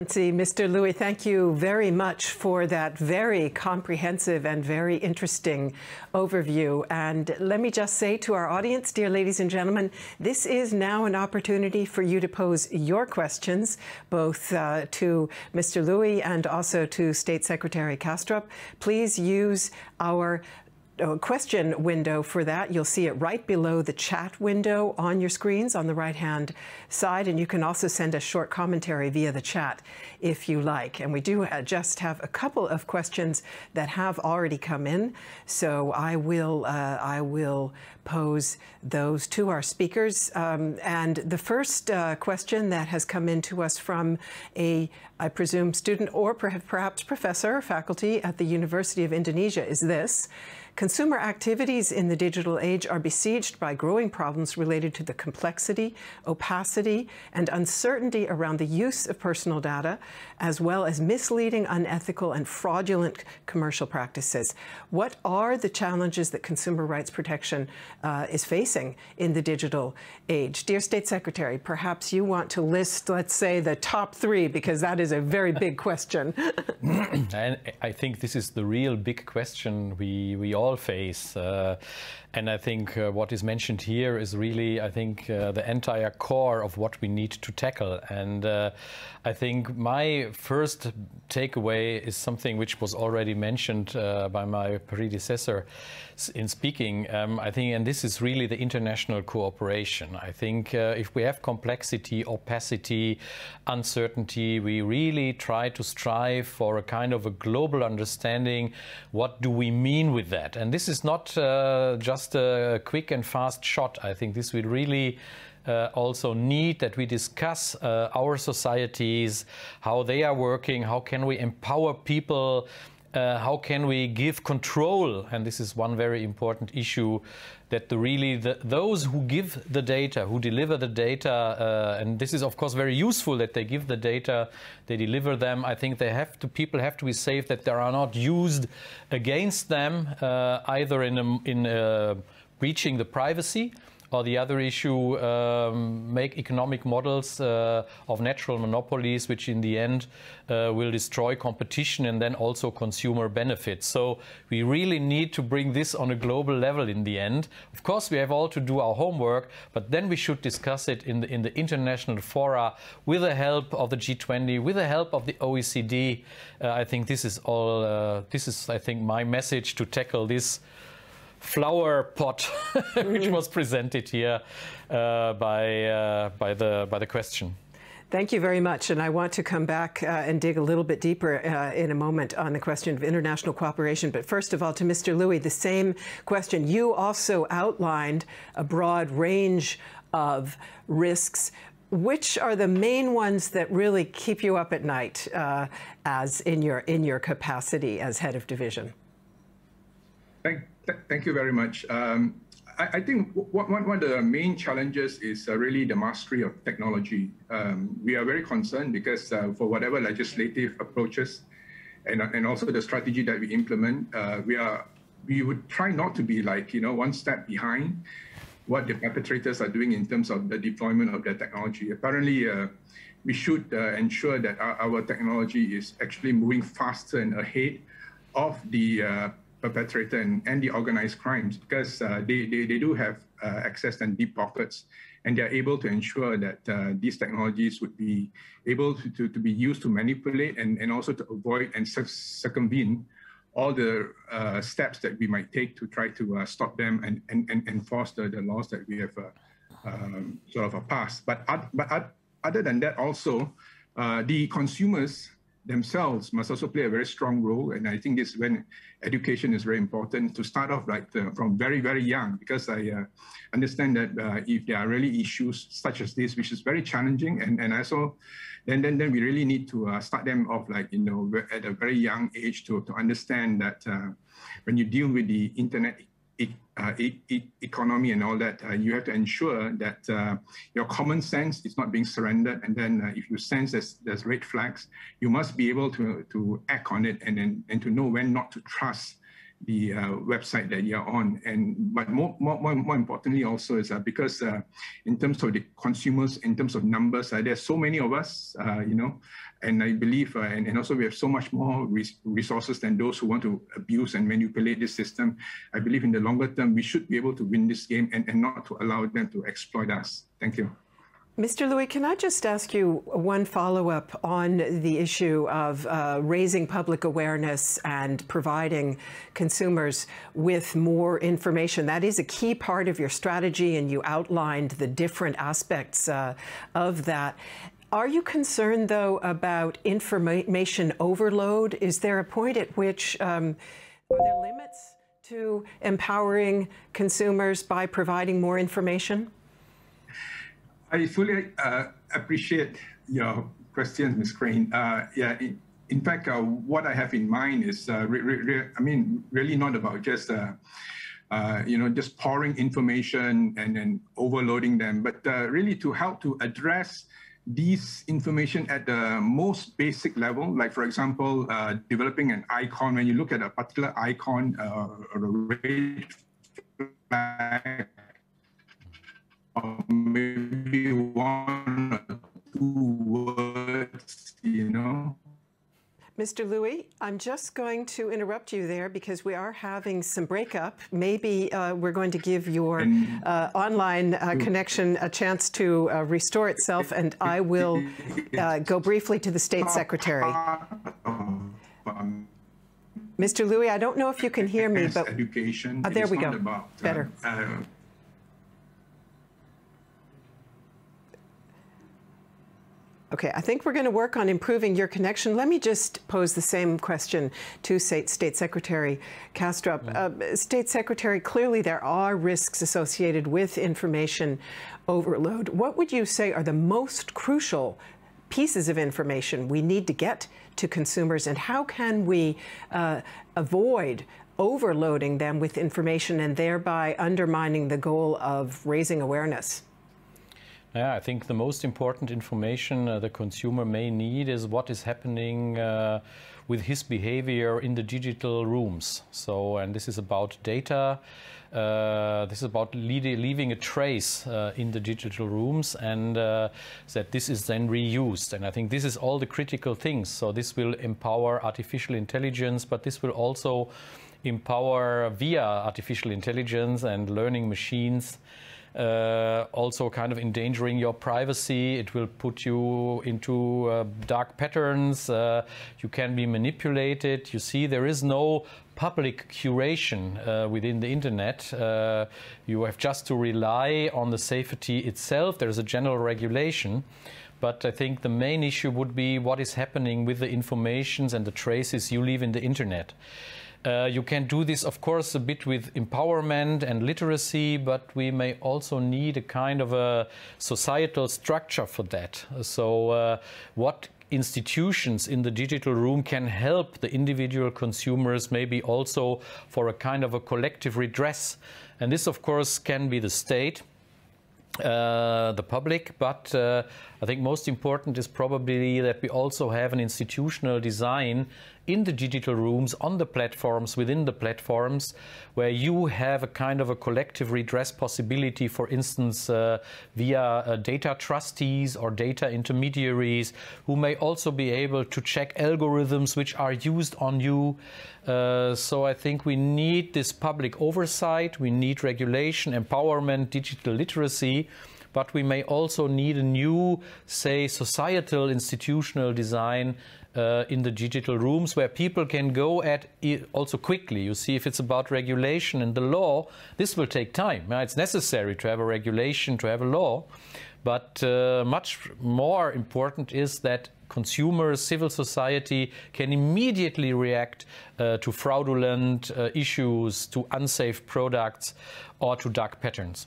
Mr. Looi, thank you very much for that very comprehensive and very interesting overview. And let me just say to our audience, dear ladies and gentlemen, this is now an opportunity for you to pose your questions, both uh, to Mr. Looi and also to State Secretary Kastrop. Please use our question window for that. You'll see it right below the chat window on your screens on the right-hand side, and you can also send a short commentary via the chat if you like. And we do just have a couple of questions that have already come in, so I will uh, I will pose those to our speakers. Um, and the first uh, question that has come in to us from a, I presume, student or perhaps professor, faculty at the University of Indonesia is this. Consumer activities in the digital age are besieged by growing problems related to the complexity, opacity, and uncertainty around the use of personal data, as well as misleading, unethical, and fraudulent commercial practices. What are the challenges that consumer rights protection uh, is facing in the digital age? Dear State Secretary, perhaps you want to list, let's say, the top three, because that is a very big question. and I think this is the real big question we, we all face. Uh, and I think uh, what is mentioned here is really, I think, uh, the entire core of what we need to tackle. And I think my first takeaway is something which was already mentioned by my predecessor in speaking. Um, I think, and this is really the international cooperation. I think if we have complexity, opacity, uncertainty, we really try to strive for a kind of a global understanding. What do we mean with that? And this is not uh, just just a quick and fast shot. I think this will really uh, also need that we discuss uh, our societies, how they are working, how can we empower people, uh, how can we give control, and this is one very important issue, that the really the, those who give the data, who deliver the data, uh, and this is of course very useful that they give the data, they deliver them. I think they have to people have to be safe that they are not used against them uh, either in a, in a breaching the privacy or the other issue, um, make economic models uh, of natural monopolies, which in the end uh, will destroy competition and then also consumer benefits. So we really need to bring this on a global level in the end. Of course, we have all to do our homework, but then we should discuss it in the, in the international fora with the help of the G20, with the help of the OECD. Uh, I think this is all, uh, this is, I think, my message to tackle this flower pot which was presented here uh, by, uh, by, the, by the question. Thank you very much. And I want to come back uh, and dig a little bit deeper uh, in a moment on the question of international cooperation. But first of all, to Mr. Looi, the same question. You also outlined a broad range of risks. Which are the main ones that really keep you up at night uh, as in your, in your capacity as head of division? Thank Th thank you very much. Um, I, I, think one, one of the main challenges is uh, really the mastery of technology. Um, we are very concerned because uh, for whatever legislative approaches and, and also the strategy that we implement, uh, we are we would try not to be like you know one step behind what the perpetrators are doing in terms of the deployment of their technology. Apparently, uh, we should uh, ensure that our, our, technology is actually moving faster and ahead of the uh, perpetrator and, and the organized crimes because uh, they, they, they do have uh, access and deep pockets and they're able to ensure that uh, these technologies would be able to, to, to, be used to manipulate and, and also to avoid and circumvent all the uh, steps that we might take to try to uh, stop them and, and, and enforce the, the laws that we have uh, um, sort of passed. But, but other than that also, the consumers themselves must also play a very strong role. And I think this is when education is very important to start off like uh, from very, very young, because I uh, understand that uh, if there are really issues such as this, which is very challenging, and, and also then, then, then we really need to uh, start them off like, you know, at a very young age to, to understand that uh, when you deal with the internet e e economy and all that, uh, you have to ensure that uh, your common sense is not being surrendered. And then uh, if you sense there's, there's red flags, you must be able to, to act on it and, then, and to know when not to trust the uh, website that you're on. And but more more more, importantly also is uh, because uh, in terms of the consumers, in terms of numbers, uh, there's so many of us, uh, you know, and I believe, uh, and, and also we have so much more res resources than those who want to abuse and manipulate this system. I believe in the longer term, we should be able to win this game and, and not to allow them to exploit us. Thank you. Mr. Looi, can I just ask you one follow up on the issue of uh, raising public awareness and providing consumers with more information? That is a key part of your strategy, and you outlined the different aspects uh, of that. Are you concerned, though, about information overload? Is there a point at which um, are there limits to empowering consumers by providing more information? I fully uh, appreciate your questions, Ms. Crane. Uh, yeah, in, in fact, uh, what I have in mind is, uh, I mean, really not about just, uh, uh, you know, just pouring information and then overloading them, but really to help to address these information at the most basic level, like for example, developing an icon. When you look at a particular icon or a red flag maybe one or two words, you know. Mr. Looi, I'm just going to interrupt you there because we are having some breakup. Maybe uh, we're going to give your uh, online uh, connection a chance to uh, restore itself, and I will uh, go briefly to the State Secretary. Mr. Looi, I don't know if you can hear me, but education. Uh, there we go. Better. Okay, I think we're going to work on improving your connection. Let me just pose the same question to State, State Secretary Kastrop. Mm. Uh, State Secretary, clearly there are risks associated with information overload. What would you say are the most crucial pieces of information we need to get to consumers, and how can we uh, avoid overloading them with information and thereby undermining the goal of raising awareness? Yeah, I think the most important information uh, the consumer may need is what is happening uh, with his behavior in the digital rooms. So, and this is about data. Uh, this is about leaving a trace uh, in the digital rooms and uh, that this is then reused. And I think this is all the critical things. So this will empower artificial intelligence, but this will also empower via artificial intelligence and learning machines uh, also kind of endangering your privacy. It will put you into uh, dark patterns. Uh, you can be manipulated. You see, there is no public curation uh, within the internet. Uh, you have just to rely on the safety itself. There's a general regulation. But I think the main issue would be what is happening with the informations and the traces you leave in the internet. Uh, you can do this, of course, a bit with empowerment and literacy, but we may also need a kind of a societal structure for that. So, uh, what institutions in the digital room can help the individual consumers, maybe also for a kind of a collective redress. And this, of course, can be the state. Uh, the public, but uh, I think most important is probably that we also have an institutional design in the digital rooms, on the platforms, within the platforms, where you have a kind of a collective redress possibility, for instance, uh, via uh, data trustees or data intermediaries, who may also be able to check algorithms which are used on you. Uh, so I think we need this public oversight, we need regulation, empowerment, digital literacy but we may also need a new, say, societal institutional design uh, in the digital rooms where people can go at also quickly. You see, if it's about regulation and the law, this will take time. Now, it's necessary to have a regulation, to have a law, but uh, much more important is that consumers, civil society can immediately react uh, to fraudulent uh, issues, to unsafe products, or to dark patterns.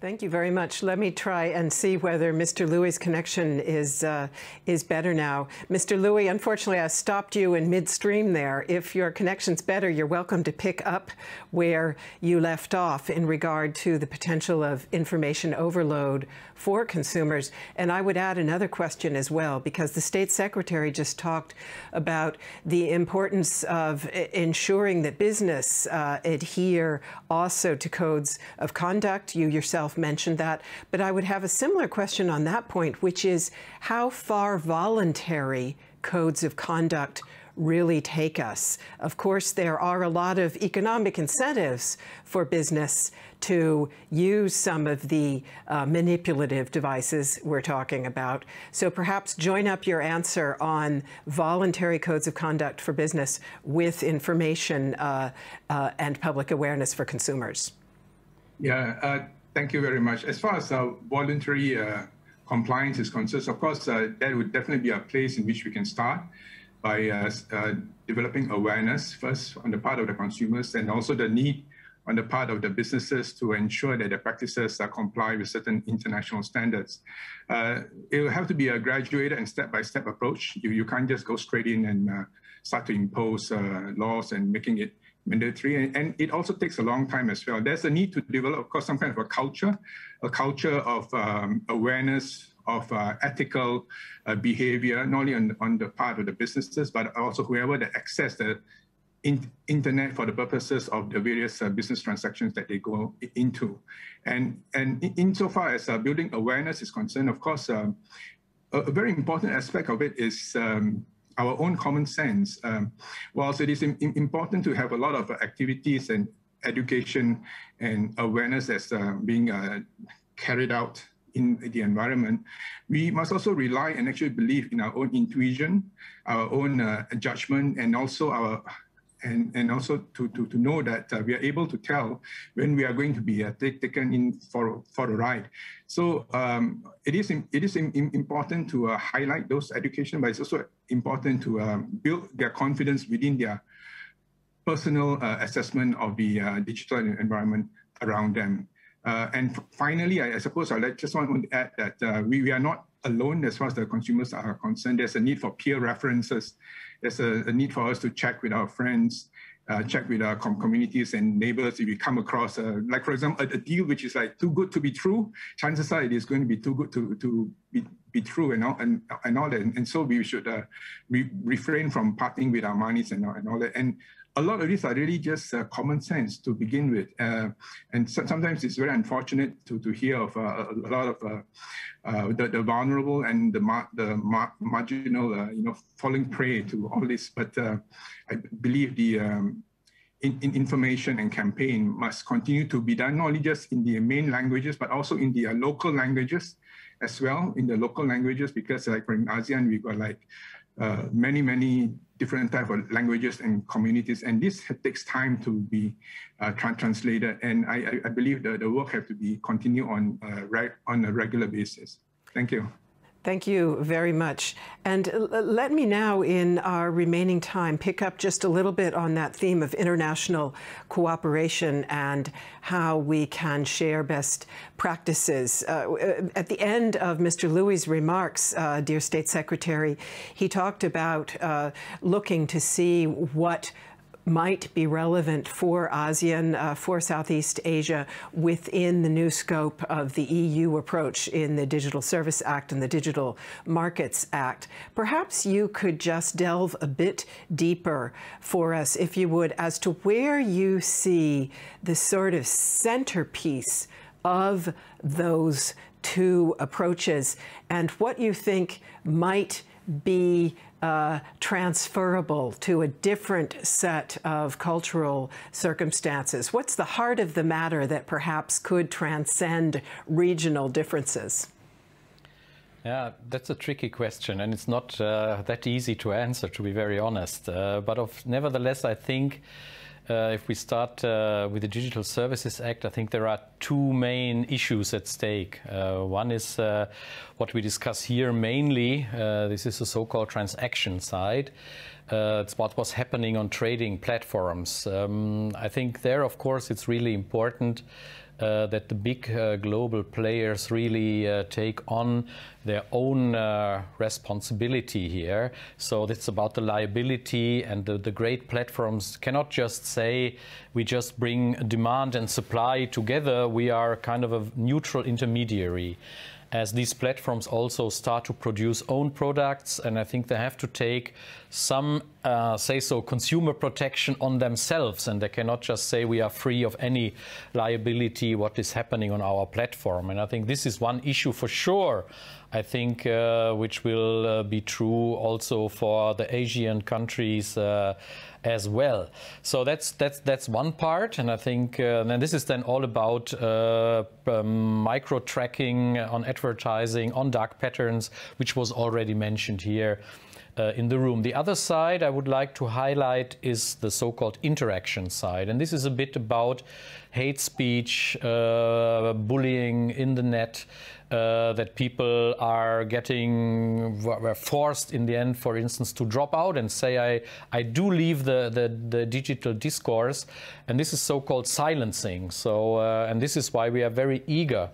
Thank you very much. Let me try and see whether Mr. Louis' connection is uh, is better now. Mr. Looi, unfortunately, I stopped you in midstream there. If your connection's better, you're welcome to pick up where you left off in regard to the potential of information overload for consumers. And I would add another question as well, because the state secretary just talked about the importance of ensuring that business uh, adhere also to codes of conduct. You yourself mentioned that. But I would have a similar question on that point, which is how far voluntary codes of conduct really take us. Of course, there are a lot of economic incentives for business to use some of the uh, manipulative devices we're talking about. So perhaps join up your answer on voluntary codes of conduct for business with information uh, uh, and public awareness for consumers. Yeah, uh, thank you very much. As far as uh, voluntary uh, compliance is concerned, of course, that would definitely be a place in which we can start by uh, uh, developing awareness first on the part of the consumers and also the need on the part of the businesses to ensure that the practices are comply with certain international standards. Uh, it will have to be a graduated and step-by-step approach. You, you can't just go straight in and uh, start to impose uh, laws and making it mandatory. And, and, it also takes a long time as well. There's a need to develop, of course, some kind of a culture, a culture of um, awareness of uh, ethical uh, behavior, not only on, on the part of the businesses, but also whoever that access the in, internet for the purposes of the various uh, business transactions that they go into. And, and insofar as uh, building awareness is concerned, of course, um, a, a, very important aspect of it is um, our own common sense. Um, whilst it is Im important to have a lot of activities and education and awareness that's uh, being uh, carried out in the environment, we must also rely and actually believe in our own intuition, our own uh, judgment, and also our and, and also to, to, to know that uh, we are able to tell when we are going to be uh, take, taken in for, for a ride. So um, it is, it is important to uh, highlight those education, but it's also important to um, build their confidence within their personal uh, assessment of the uh, digital environment around them. Uh, and finally, I, I suppose I just want to add that we, we are not alone as far as the consumers are concerned. There's a need for peer references. There's a, a need for us to check with our friends, uh, check with our com communities and neighbors if we come across, a, like for example, a, a, deal which is like too good to be true, chances are it is going to be too good to, to be, be true and all, and, and all that. And so we should uh, re refrain from parting with our monies and, and all that. And a lot of these are really just uh, common sense to begin with. Uh, and so, sometimes it's very unfortunate to, to hear of uh, a lot of uh, uh, the, the, vulnerable and the, mar the mar marginal, uh, you know, falling prey to all this. But I believe the um, in, in information and campaign must continue to be done, not only just in the main languages, but also in the local languages as well, in the local languages, because like in ASEAN, we've got like many, many different type of languages and communities, and this takes time to be uh, tra translated. And I, I, believe the, the work have to be continued on uh, on a regular basis. Thank you. Thank you very much. And let me now, in our remaining time, pick up just a little bit on that theme of international cooperation and how we can share best practices. Uh, at the end of Mr. Louis' remarks, uh, dear State Secretary, he talked about uh, looking to see what might be relevant for ASEAN, uh, for Southeast Asia, within the new scope of the EU approach in the Digital Service Act and the Digital Markets Act. Perhaps you could just delve a bit deeper for us, if you would, as to where you see the sort of centerpiece of those two approaches and what you think might be uh, transferable to a different set of cultural circumstances? What's the heart of the matter that perhaps could transcend regional differences? Yeah, that's a tricky question, and it's not uh, that easy to answer, to be very honest. Uh, but of, nevertheless, I think uh, if we start uh, with the Digital Services Act, I think there are two main issues at stake. Uh, one is uh, what we discuss here mainly. Uh, this is the so-called transaction side. Uh, it's what was happening on trading platforms. Um, I think there, of course, it's really important uh, that the big uh, global players really uh, take on their own uh, responsibility here. So it's about the liability, and the, the, great platforms cannot just say we just bring demand and supply together. We are kind of a neutral intermediary as these platforms also start to produce own products, and I think they have to take some, uh, say so, consumer protection on themselves, and they cannot just say we are free of any liability what is happening on our platform. And I think this is one issue for sure. I think uh, which will uh, be true also for the Asian countries uh, as well. So that's that's that's one part, and I think uh, and this is then all about uh, um, micro tracking on advertising on dark patterns, which was already mentioned here. Uh, in the room. The other side I would like to highlight is the so-called interaction side, and this is a bit about hate speech, uh, bullying in the net, uh, that people are getting were forced in the end, for instance, to drop out and say, I, I do leave the, the, the digital discourse. And this is so-called silencing. So, uh, and this is why we are very eager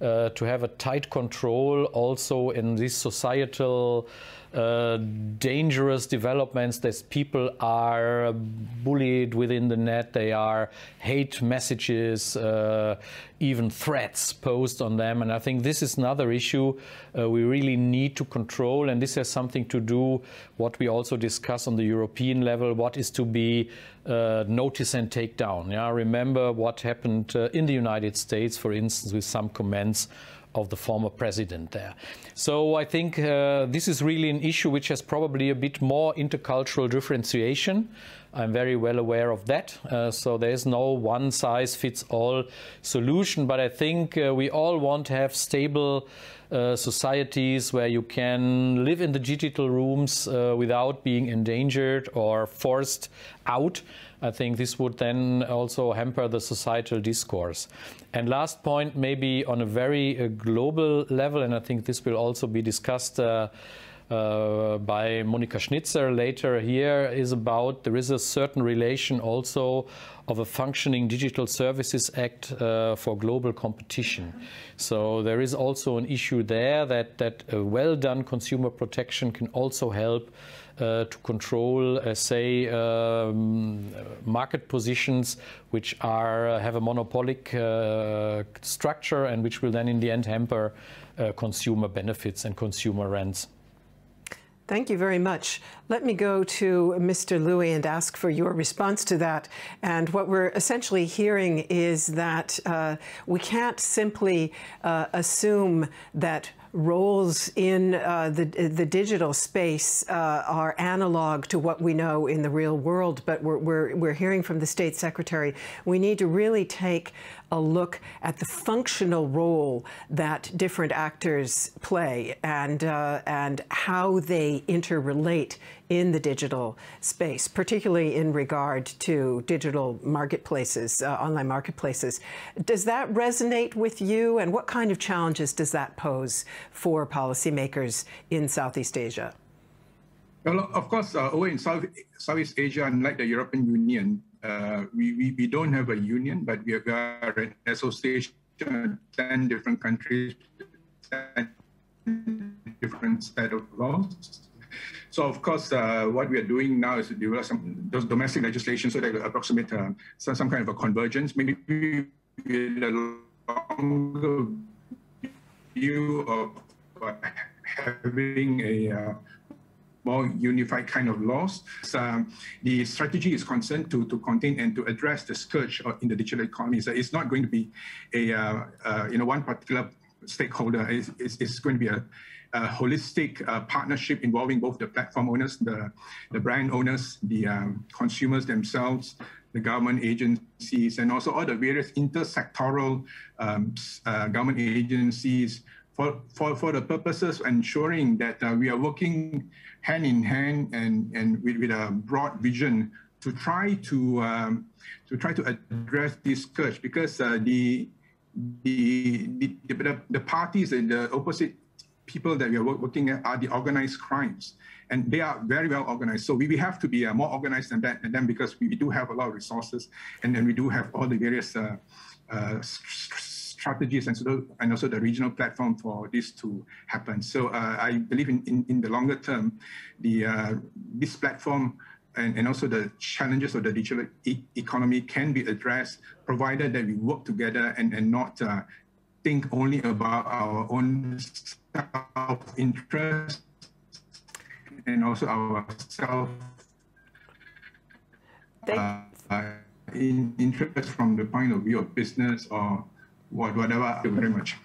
uh, to have a tight control also in this societal uh, dangerous developments that people are bullied within the net, they are hate messages, uh, even threats posed on them. And I think this is another issue uh, we really need to control. And this has something to do what we also discuss on the European level, what is to be uh, notice and take down. Yeah, remember what happened uh, in the United States, for instance, with some comments of the former president there. So I think uh, this is really an issue which has probably a bit more intercultural differentiation. I'm very well aware of that. Uh, so there is no one size fits all solution, but I think uh, we all want to have stable uh, societies where you can live in the digital rooms uh, without being endangered or forced out. I think this would then also hamper the societal discourse. And last point, maybe on a very uh, global level, and I think this will also be discussed uh, uh, by Monika Schnitzer later here, is about there is a certain relation also of a functioning Digital Services Act uh, for global competition. So there is also an issue there that, that well done consumer protection can also help to control, uh, say, um, market positions which are uh, have a monopolic structure and which will then in the end hamper consumer benefits and consumer rents. Thank you very much. Let me go to Mr. Looi and ask for your response to that. And what we're essentially hearing is that uh, we can't simply uh, assume that roles in uh, the, the digital space uh, are analog to what we know in the real world, but we're, we're, we're hearing from the state secretary, we need to really take a look at the functional role that different actors play and, uh, and how they interrelate in the digital space, particularly in regard to digital marketplaces, uh, online marketplaces. Does that resonate with you? And what kind of challenges does that pose for policymakers in Southeast Asia? Well, of course, uh, over in South, Southeast Asia, unlike the European Union, uh, we, we, we don't have a union, but we are an association of 10 different countries, 10 different set of laws. So of course, uh, what we are doing now is to develop some domestic legislation so that we approximate uh, some, some kind of a convergence, maybe with a longer view of having a uh, more unified kind of laws. Um, the strategy is concerned to, to contain and to address the scourge in the digital economy. So it's not going to be a uh, uh, you know one particular stakeholder. It's, it's, it's going to be a, a holistic uh, partnership involving both the platform owners, the, the brand owners, the um, consumers themselves, the government agencies, and also all the various intersectoral um, uh, government agencies for, for, for the purposes of ensuring that uh, we are working hand in hand and, and with, with a broad vision to try to um, to try to address this scourge because uh, the, the, the, the, the parties and the opposite people that we are working at are the organized crimes. and they are very well organized. So we, we have to be uh, more organized than that, and then because we, do have a lot of resources, and then we do have all the various uh, uh, strategies and, so, and also the regional platform for this to happen. So uh, I believe in, in, in, the longer term, the uh, this platform and, and also the challenges of the digital e economy can be addressed, provided that we work together and, and not uh, think only about our own self-interest and also our self uh, in interest from the point of view of business or whatever. Thank you very much.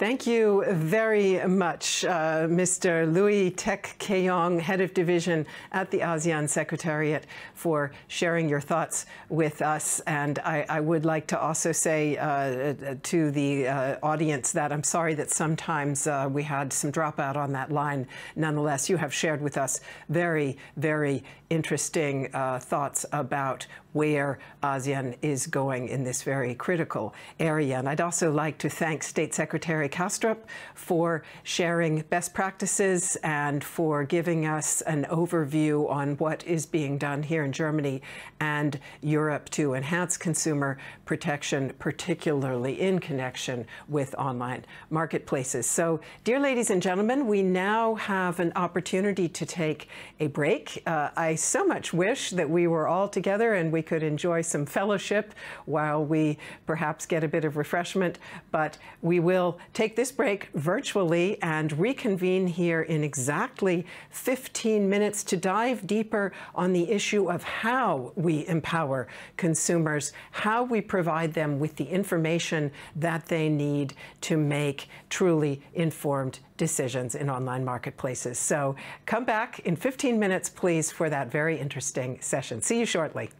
Thank you very much, uh, Mr. Looi Teck Kheong, Head of Division at the ASEAN Secretariat, for sharing your thoughts with us. And I, I would like to also say uh, to the uh, audience that I'm sorry that sometimes uh, we had some dropout on that line. Nonetheless, you have shared with us very, very interesting uh, thoughts about where ASEAN is going in this very critical area. And I'd also like to thank State Secretary Kastrop for sharing best practices and for giving us an overview on what is being done here in Germany and Europe to enhance consumer protection, particularly in connection with online marketplaces. So, dear ladies and gentlemen, we now have an opportunity to take a break. Uh, I so much wish that we were all together and we could enjoy some fellowship while we perhaps get a bit of refreshment. But we will take this break virtually and reconvene here in exactly 15 minutes to dive deeper on the issue of how we empower consumers, how we provide them with the information that they need to make truly informed decisions in online marketplaces. So come back in 15 minutes, please, for that very interesting session. See you shortly.